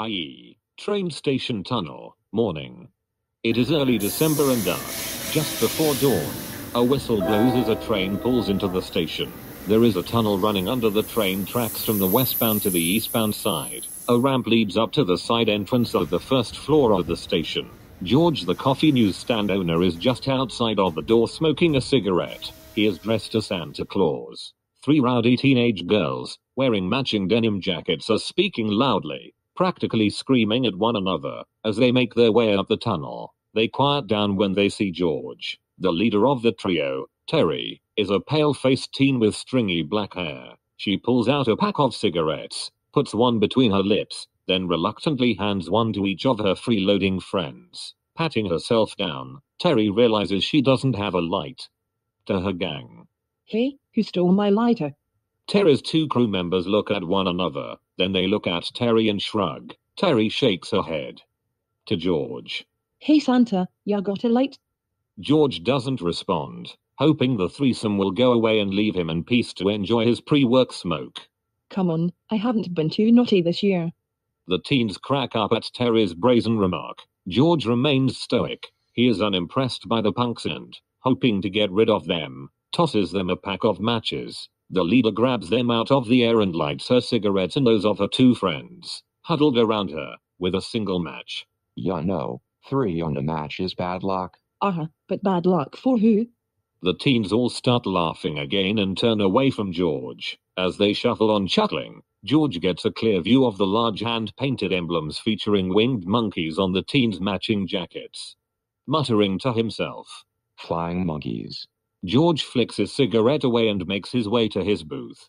i.e., train station tunnel, morning. It is early December and dark, just before dawn. A whistle blows as a train pulls into the station. There is a tunnel running under the train tracks from the westbound to the eastbound side. A ramp leads up to the side entrance of the first floor of the station. George, the coffee newsstand owner, is just outside of the door smoking a cigarette. He is dressed as Santa Claus. Three rowdy teenage girls, wearing matching denim jackets, are speaking loudly, practically screaming at one another as they make their way up the tunnel. They quiet down when they see George. The leader of the trio, Terry, is a pale faced teen with stringy black hair. She pulls out a pack of cigarettes, puts one between her lips, then reluctantly hands one to each of her freeloading friends. Patting herself down, Terry realizes she doesn't have a light. To her gang, Hey, who stole my lighter? Terry's two crew members look at one another, then they look at Terry and shrug. Terry shakes her head. To George. Hey Santa, ya got a light? George doesn't respond, hoping the threesome will go away and leave him in peace to enjoy his pre-work smoke. Come on, I haven't been too naughty this year. The teens crack up at Terry's brazen remark. George remains stoic. He is unimpressed by the punks and, hoping to get rid of them, tosses them a pack of matches. The leader grabs them out of the air and lights her cigarettes and those of her two friends, huddled around her, with a single match. Ya know, three on a match is bad luck. Uh-huh, but bad luck for who? The teens all start laughing again and turn away from George. As they shuffle on chuckling, George gets a clear view of the large hand-painted emblems featuring winged monkeys on the teens' matching jackets. Muttering to himself, Flying monkeys. George flicks his cigarette away and makes his way to his booth.